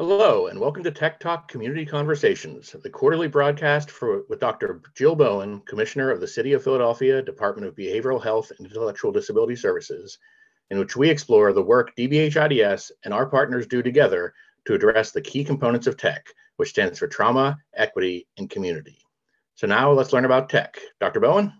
Hello, and welcome to TEC Talk Community Conversations, the quarterly broadcast for, with Dr. Jill Bowen, Commissioner of the City of Philadelphia Department of Behavioral Health and Intellectual Disability Services, in which we explore the work DBHIDS and our partners do together to address the key components of TEC, which stands for trauma, equity, and community. So now let's learn about TEC. Dr. Bowen?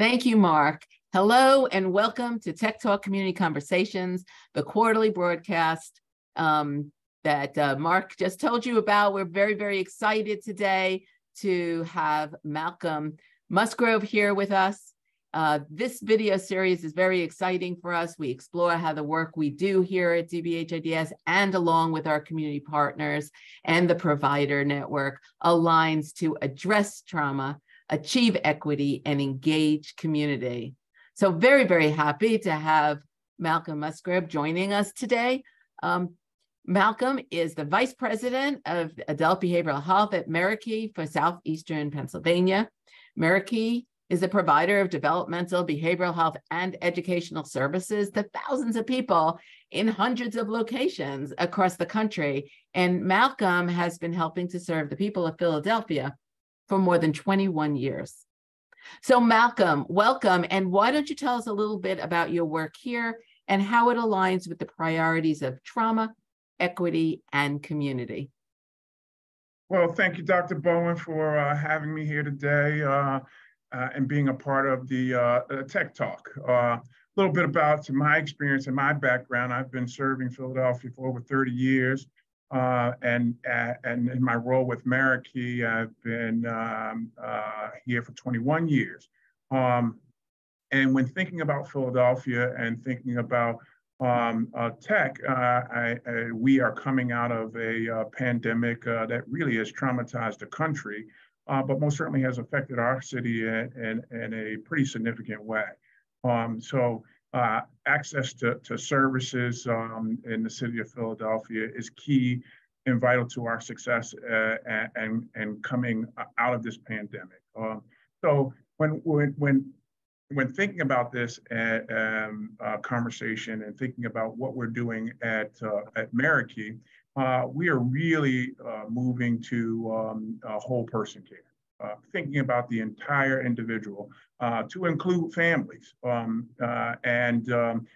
Thank you, Mark. Hello, and welcome to TEC Talk Community Conversations, the quarterly broadcast um, that uh, Mark just told you about. We're very, very excited today to have Malcolm Musgrove here with us. Uh, this video series is very exciting for us. We explore how the work we do here at DBHIDS and along with our community partners and the provider network aligns to address trauma, achieve equity, and engage community. So very, very happy to have Malcolm Musgrove joining us today. Um, Malcolm is the Vice President of Adult Behavioral Health at Merakey for Southeastern Pennsylvania. Merakey is a provider of developmental behavioral health and educational services to thousands of people in hundreds of locations across the country. And Malcolm has been helping to serve the people of Philadelphia for more than 21 years. So, Malcolm, welcome. And why don't you tell us a little bit about your work here and how it aligns with the priorities of trauma equity, and community. Well, thank you, Dr. Bowen, for uh, having me here today uh, uh, and being a part of the uh, TEC Talk. Uh, a little bit about my experience and my background. I've been serving Philadelphia for over 30 years. Uh, and, and in my role with Merakey, I've been um, here for 21 years. Um, and when thinking about Philadelphia and thinking about um, uh, TEC, uh, I, I, we are coming out of a uh, pandemic uh, that really has traumatized the country, uh, but most certainly has affected our city in, in, in a pretty significant way. Um, so uh, access to, to services um, in the city of Philadelphia is key and vital to our success and, and coming out of this pandemic. Um, so when, when, when when thinking about this uh, um, uh, conversation and thinking about what we're doing at uh, at Merakey, uh, we are really uh, moving to um, whole person care. Uh, thinking about the entire individual to include families um, and um,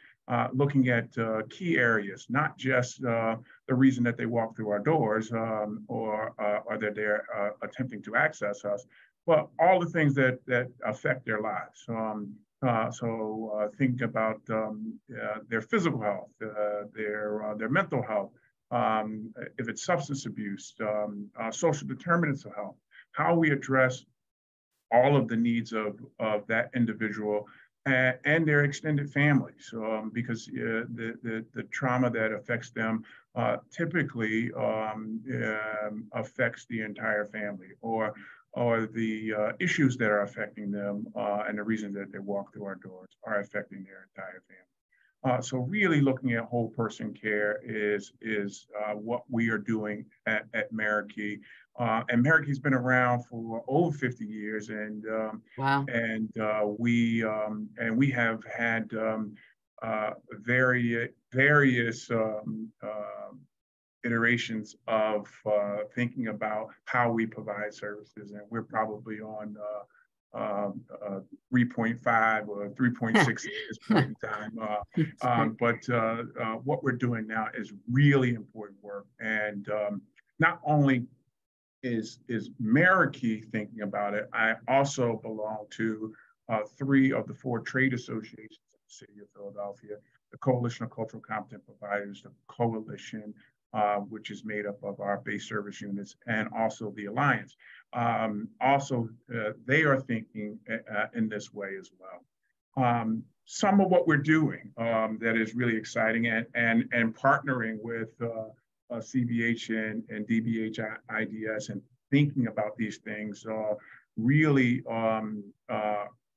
looking at key areas, not just the reason that they walk through our doors um, or, or that they're attempting to access us, well, all the things that that affect their lives. Um, uh, so uh, think about um, uh, their physical health, uh, their uh, their mental health, um, if it's substance abuse, um, uh, social determinants of health, how we address all of the needs of, of that individual and, and their extended families, um, because the, the, the trauma that affects them typically um, affects the entire family or or the uh, issues that are affecting them uh, and the reasons that they walk through our doors are affecting their entire family. Uh, so really looking at whole person care is, is uh, what we are doing at, at Merakey. Uh, and Merakey's been around for over 50 years and, um, wow. and uh, we, um, and we have had um, very, various um, iterations of uh, thinking about how we provide services. And we're probably on uh, um, uh, 3.5 or 3.6 at this point in time. Uh, um, but uh, uh, what we're doing now is really important work. And um, not only is, is Merakey thinking about it, I also belong to three of the four trade associations in the city of Philadelphia, the Coalition of Cultural Competent Providers, the Coalition uh, which is made up of our base service units and also the Alliance. Um, also, uh, they are thinking uh, uh in this way as well. Um, some of what we're doing um, that is really exciting and, and, and partnering with uh, CBH and, and DBH IDS and thinking about these things, really um,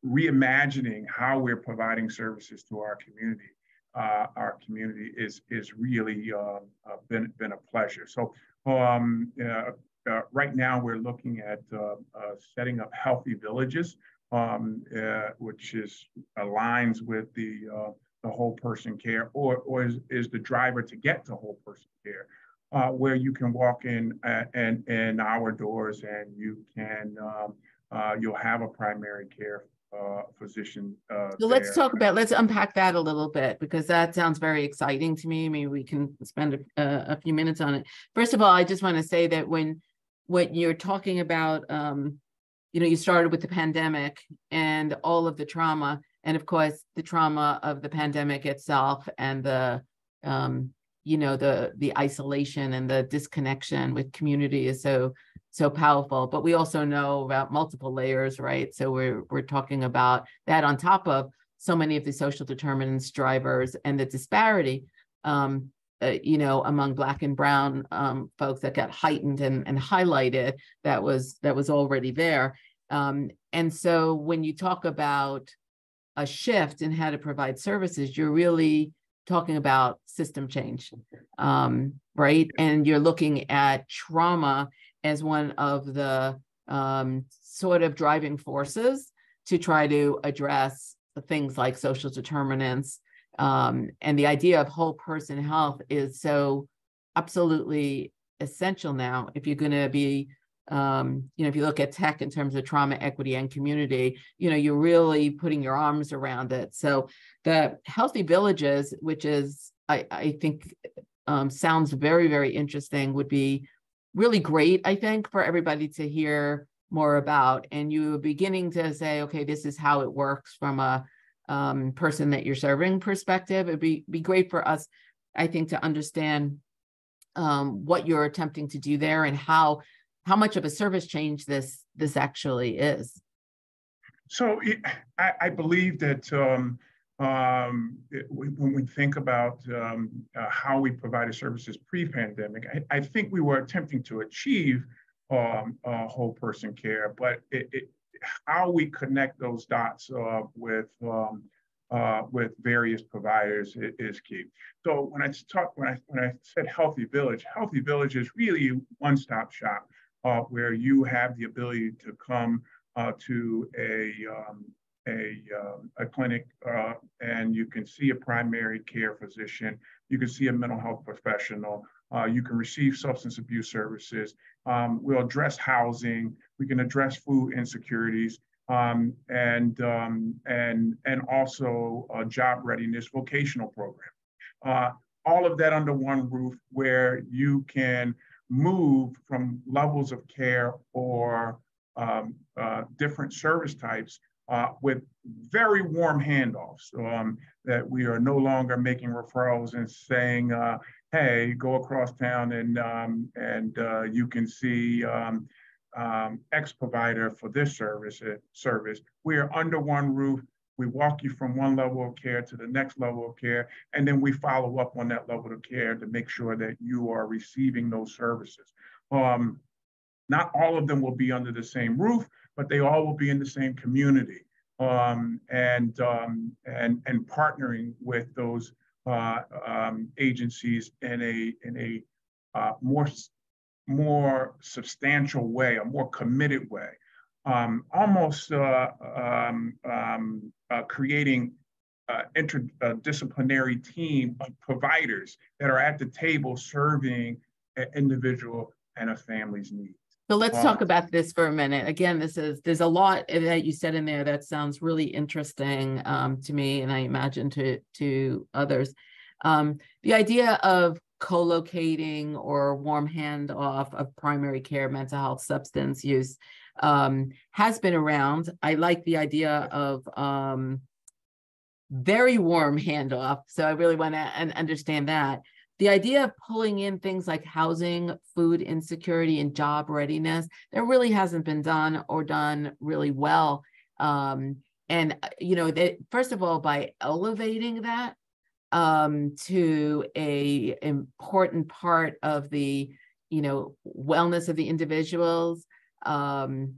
reimagining how we're providing services to our community uh, our community is is really uh, uh, been been a pleasure. So um, uh, uh, right now we're looking at uh, setting up healthy villages, um, which is aligns with the the whole person care, or or is, is the driver to get to whole person care. uh, where you can walk in and in our doors and you can um, uh, you'll have a primary care uh, physician. Uh, so let's talk about let's unpack that a little bit because that sounds very exciting to me. Maybe we can spend a, a few minutes on it. First of all, I just want to say that when when you're talking about um, you know you started with the pandemic and all of the trauma and of course the trauma of the pandemic itself and the um, you know the the isolation and the disconnection with community is so so powerful but we also know about multiple layers right so we're we're talking about that on top of so many of the social determinants drivers and the disparity um, uh, you know among black and brown um, folks that got heightened and, and highlighted that was that was already there um, and so when you talk about a shift in how to provide services you're really talking about system change, um, right? And you're looking at trauma as one of the um, sort of driving forces to try to address things like social determinants. Um, and the idea of whole person health is so absolutely essential now if you're going to be um, you know, if you look at TEC in terms of trauma, equity, and community, you know, you're really putting your arms around it. So the Healthy Villages, which is, I, I think, um, sounds very, very interesting, would be really great, I think, for everybody to hear more about. And you are beginning to say, okay, this is how it works from a um, person that you're serving perspective. It'd be, be great for us, I think, to understand um, what you're attempting to do there and how how much of a service change this this actually is. So I, I, believe that um, um, it, when we think about um, uh, how we provided services pre-pandemic, I, I, think we were attempting to achieve um, uh, whole person care, but it, how we connect those dots uh, with um, uh, with various providers is key. So when I talk when I when I said healthy village, healthy village is really one-stop shop uh, where you have the ability to come uh, to a, um, a, um, a clinic uh, and you can see a primary care physician, you can see a mental health professional, uh, you can receive substance abuse services. Um, we'll address housing, we can address food insecurities, um, and, um, and, and also a job readiness vocational program. Uh, all of that under one roof where you can move from levels of care or um, uh, different service types uh, with very warm handoffs um, that we are no longer making referrals and saying, uh, hey, go across town and, um, and uh, you can see um, um, X provider for this service. Uh, service. We are under one roof we walk you from one level of care to the next level of care, and then we follow up on that level of care to make sure that you are receiving those services. Um, not all of them will be under the same roof, but they all will be in the same community um, and, um, and, and partnering with those uh, um, agencies in a, in a uh, more, more substantial way, a more committed way um, almost uh, um, um, uh, creating uh, interdisciplinary team of providers that are at the table serving an individual and a family's needs. So let's talk about this for a minute. Again, this is there's a lot that you said in there that sounds really interesting um, to me, and I imagine to to others. Um, the idea of co-locating or warm handoff of primary care, mental health, substance use um, has been around. I like the idea of um, very warm handoff. So I really want to understand that. The idea of pulling in things like housing, food insecurity, and job readiness, that really hasn't been done or done really well. Um, and, uh, you know, that first of all, by elevating that um, to a important part of the, you know, wellness of the individuals, um,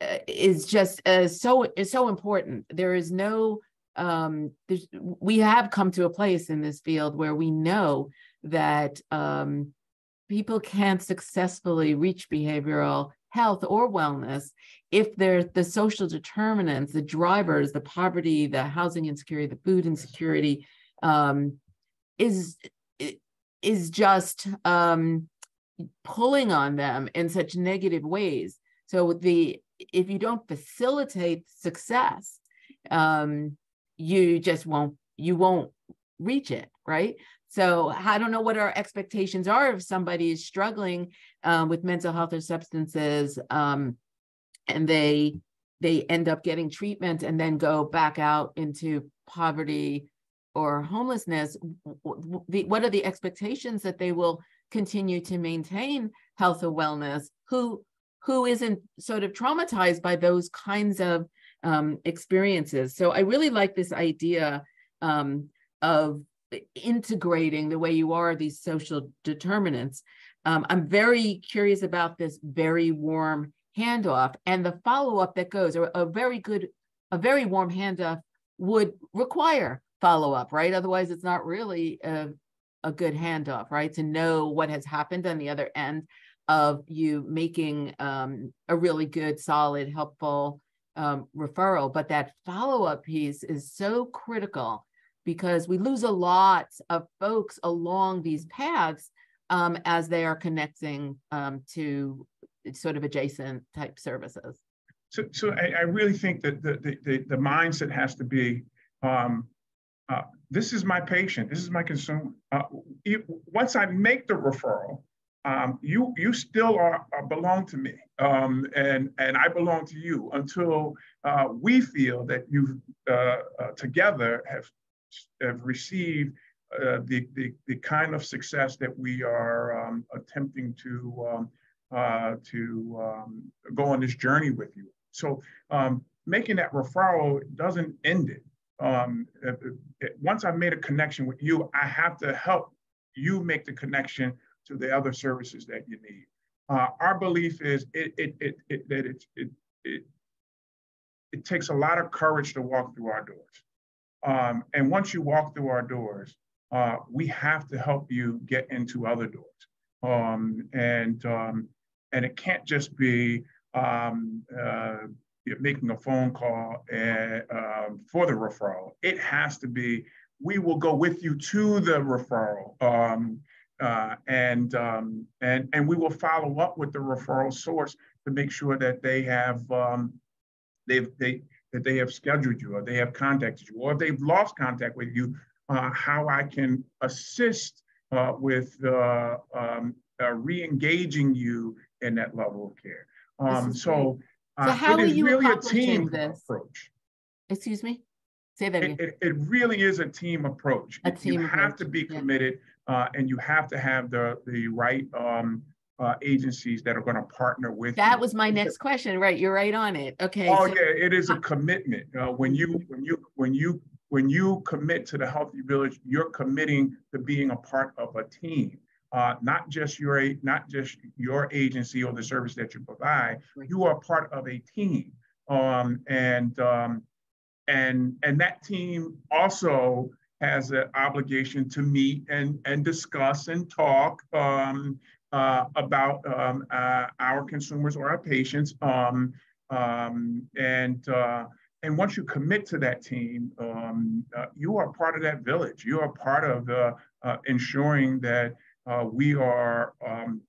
uh, is just uh, so is so important. There is no um, we have come to a place in this field where we know that um, people can't successfully reach behavioral health or wellness if the social determinants, the drivers, the poverty, the housing insecurity, the food insecurity um, is is just um, pulling on them in such negative ways. So the if you don't facilitate success, um, you just won't you won't reach it, right? So I don't know what our expectations are if somebody is struggling um, with mental health or substances, um, and they they end up getting treatment and then go back out into poverty or homelessness. What are the expectations that they will continue to maintain health or wellness? Who who isn't sort of traumatized by those kinds of um, experiences. So I really like this idea um, of integrating the way you are these social determinants. Um, I'm very curious about this very warm handoff and the follow up that goes, or a very good, a very warm handoff would require follow up, right? Otherwise, it's not really a, a good handoff, right? To know what has happened on the other end of you making um, a really good, solid, helpful um, referral. But that follow up piece is so critical because we lose a lot of folks along these paths um, as they are connecting um, to sort of adjacent type services. So, so I, I really think that the, the, the, the mindset has to be um, uh, this is my patient, this is my consumer. Uh, once I make the referral, um, you you still are, are belong to me, um, and and I belong to you until uh, we feel that you uh, uh, together have have received uh, the, the the kind of success that we are um, attempting to um, uh, to um, go on this journey with you. So um, making that referral doesn't end it. It, it, once I've made a connection with you, I have to help you make the connection to the other services that you need. Uh, our belief is it, it, it, it that it, it, it, it, takes a lot of courage to walk through our doors. Um, and once you walk through our doors, uh, we have to help you get into other doors. Um, and, um, and it can't just be um, uh, making a phone call and, um, for the referral. It has to be, we will go with you to the referral. Uh, and, um, and, and we will follow up with the referral source to make sure that they have, um, they've, they, that they have scheduled you or they have contacted you or if they've lost contact with you, uh, how I can assist uh, with uh, um, uh, re-engaging you in that level of care. Um, so, uh, so how it is really a team this? approach. Excuse me? Say that again. It, it, it, really is a team approach. A team you approach. have to be committed yeah uh, and you have to have the the right um, uh, agencies that are going to partner with. That you. was my next question. Right, you're right on it. Okay. Oh so- yeah, it is a commitment. Uh, when you when you when you when you commit to the healthy village, you're committing to being a part of a team. Uh, not just your not just your agency or the service that you provide. You are part of a team, um, and um, and and that team also has an obligation to meet and, and discuss and talk um, uh, about um, uh, our consumers or our patients. Um, um and, uh, and once you commit to that team, um, uh, you are part of that village. You are part of uh, ensuring that uh, we are um,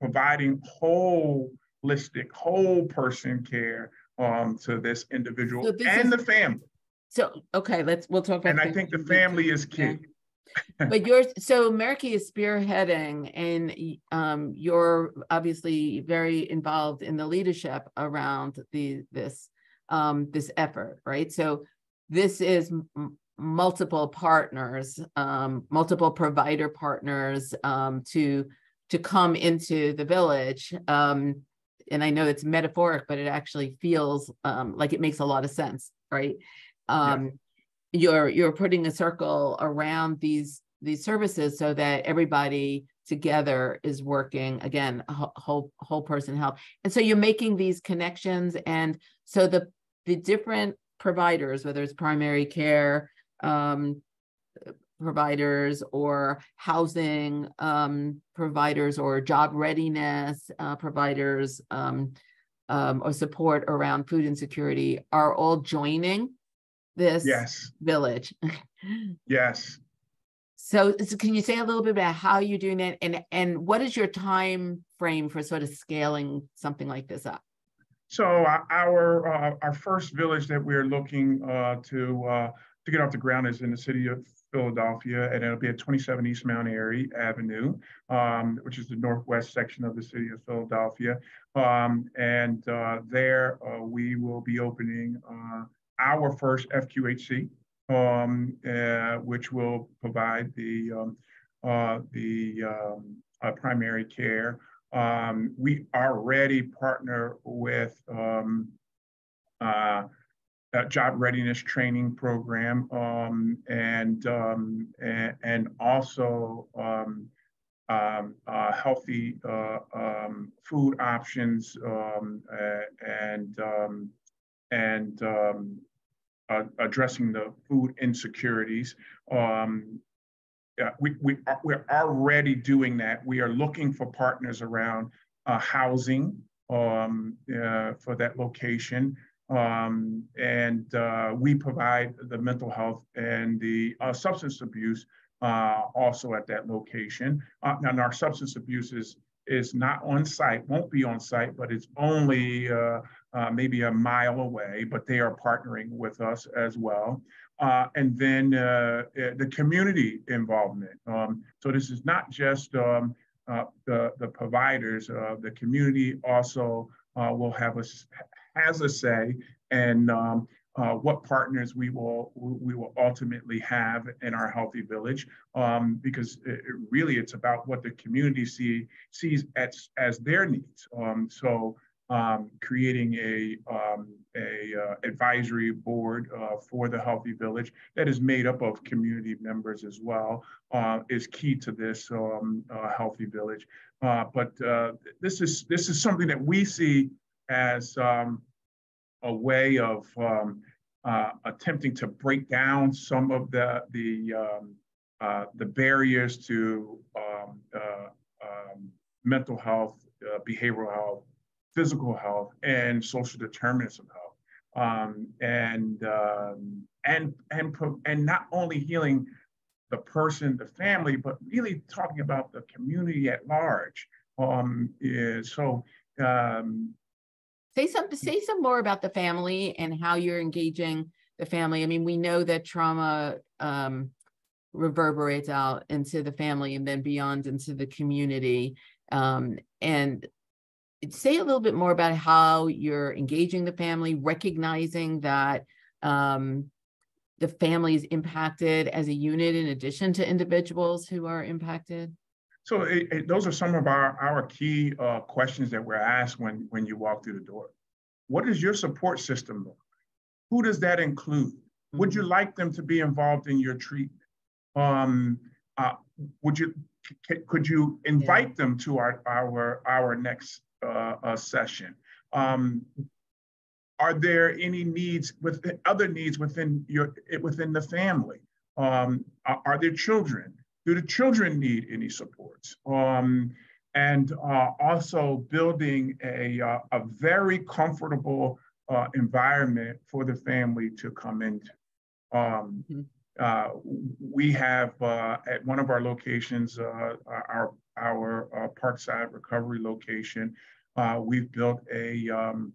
providing holistic, whole person care to this individual so this and the family. So okay, let's we'll talk about. And I think the family is key. Yeah. but you're so Merakey is spearheading, and um, you're obviously very involved in the leadership around the this um, this effort, right? So this is m- multiple partners, um, multiple provider partners um, to to come into the village. Um, and I know it's metaphoric, but it actually feels um, like it makes a lot of sense, right? Um, yeah. you're you're putting a circle around these these services so that everybody together is working again whole whole person health and so you're making these connections and so the the different providers whether it's primary care um, providers or housing um, providers or job readiness uh, providers um, um, or support around food insecurity are all joining this yes village. yes. So, so can you say a little bit about how you're doing it and and what is your time frame for sort of scaling something like this up? So uh, our uh, our first village that we're looking uh, to uh, to get off the ground is in the city of Philadelphia, and it'll be at 27 East Mount Airy Avenue, um, which is the northwest section of the city of Philadelphia. Um, and uh, there uh, we will be opening our first FQHC, um, which will provide the um, the um, primary care. Um, we already partner with um, uh, a job readiness training program um, and, um, and, and also um, um, uh, healthy uh, food options and and uh, addressing the food insecurities. Um, yeah, we, we are, we're already doing that. We are looking for partners around uh, housing um, uh, for that location. Um, and uh, we provide the mental health and the uh, substance abuse uh, also at that location. And our substance abuse is, is not on site, won't be on site, but it's only maybe a mile away, but they are partnering with us as well. Uh, and then uh, uh, the community involvement. Um, so this is not just um, uh, the, the providers, uh, the community also uh, will have a, has a say and um, what partners we will we will ultimately have in our healthy village um, because it really it's about what the community see, sees as, as their needs. Um, so um, creating a, um, a uh, advisory board uh, for the Healthy Village that is made up of community members as well uh, is key to this um, uh, Healthy Village. Uh, but uh, this is this is something that we see as um, a way of um, attempting to break down some of the the um, the barriers to mental health, behavioral health, physical health and social determinants of health. Um, and, um, and, and, and not only healing the person, the family, but really talking about the community at large. Um, is, so um, say some say some more about the family and how you're engaging the family. I mean, we know that trauma um, reverberates out into the family and then beyond into the community. Um, and say a little bit more about how you're engaging the family, recognizing that um, the family is impacted as a unit in addition to individuals who are impacted? So it, it, those are some of our, our key uh, questions that we're asked when, when you walk through the door. What is your support system look Who does that include? Mm-hmm. Would you mm-hmm. like them to be involved in your treatment? Um, uh, would you could you invite yeah. them to our our our next uh, session. Um, are there any needs with other needs within your within the family? Um, are, are, there children? Do the children need any supports? Um, and uh, also building a, uh, a very comfortable uh, environment for the family to come into. Um, mm-hmm. Uh, we have uh, at one of our locations, uh, our our uh, Parkside recovery location, uh, we've built a um,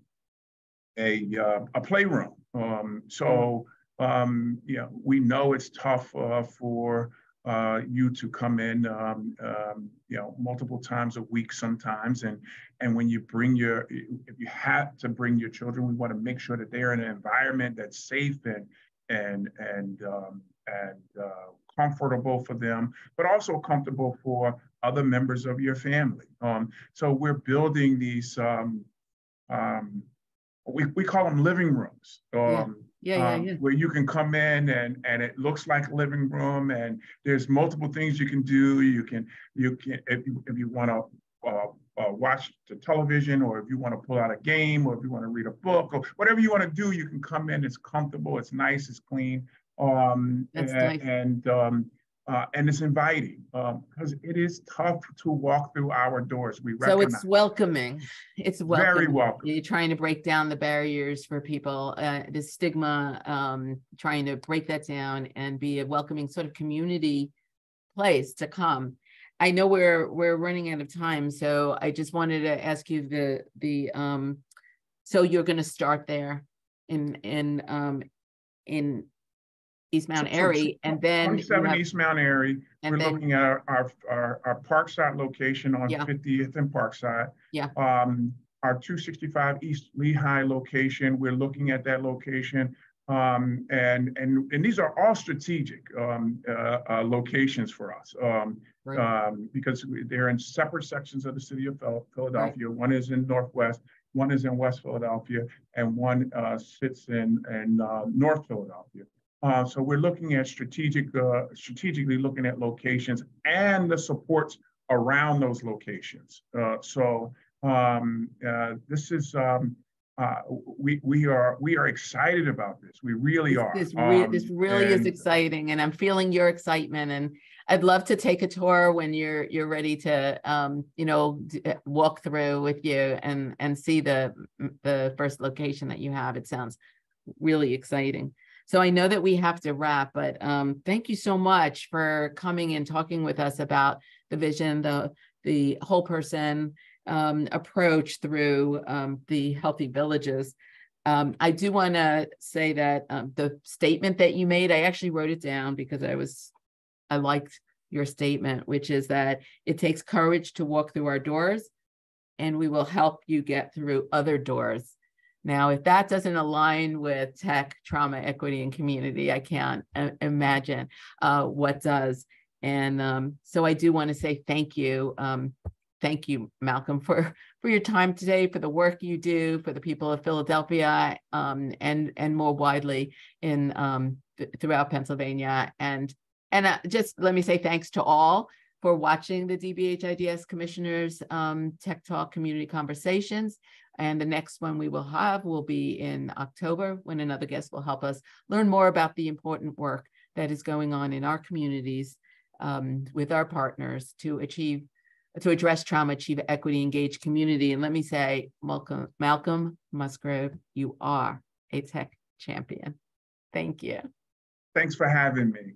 a, uh, a playroom. Um, so um, you know, we know it's tough uh, for uh, you to come in, um, um, you know, multiple times a week sometimes, and and when you bring your, if you have to bring your children, we want to make sure that they're in an environment that's safe and and and um, and uh, comfortable for them, but also comfortable for other members of your family. Um, so we're building these, um, um, we, we call them living rooms. Um, yeah. Yeah, yeah, um, yeah. Where you can come in and and it looks like a living room, and there's multiple things you can do. You can you can if you if you want to uh, uh, watch the television, or if you want to pull out a game, or if you want to read a book, or whatever you want to do, you can come in. It's comfortable, it's nice, it's clean. Um, That's and, nice. and um, uh, and it's inviting because um, it is tough to walk through our doors. We so it's welcoming. It's welcoming. very welcome. You're trying to break down the barriers for people, uh, the stigma, um, trying to break that down and be a welcoming sort of community place to come. I know we're we're running out of time, so I just wanted to ask you the the um so you're going to start there in in um in East Mount Airy and then 27 have- East Mount Airy. and We're then looking at our, our, our, our Parkside location on Yeah. 50th and Parkside. Yeah. Um, our 265 East Lehigh location, we're looking at that location. Um, and, and, and these are all strategic, um, uh, uh, locations for us. Um, Right. um, because they're in separate sections of the city of Phil- Philadelphia. One is in Northwest, one is in West Philadelphia, and one, uh, sits in, in, uh, North Philadelphia. Uh, so we're looking at strategic, uh, strategically looking at locations and the supports around those locations. Uh, so, um, uh, this is, um, uh, we, we are, we are excited about this. We really are. This, re- Um, this really is exciting, and I'm feeling your excitement. And I'd love to take a tour when you're you're ready to, um, you know, d- walk through with you and and see the the first location that you have. It sounds really exciting. So I know that we have to wrap, but um, thank you so much for coming and talking with us about the vision, the the whole person um, approach through um, the healthy villages. Um, I do want to say that um, the statement that you made, I actually wrote it down because I was, I liked your statement, which is that it takes courage to walk through our doors and we will help you get through other doors. Now, if that doesn't align with TEC, trauma, equity, and community, I can't uh, imagine uh, what does. And um, so I do want to say thank you. Um, thank you, Malcolm, for for your time today, for the work you do, for the people of Philadelphia, um, and and more widely in um, th- throughout Pennsylvania. And and uh, just let me say thanks to all for watching the DBHIDS Commissioners um, TEC Talk Community Conversations. And the next one we will have will be in October when another guest will help us learn more about the important work that is going on in our communities um, with our partners to achieve to address trauma, achieve equity, engage community. And let me say, Malcolm, Malcolm Musgrove, you are a TEC champion. Thank you. Thanks for having me.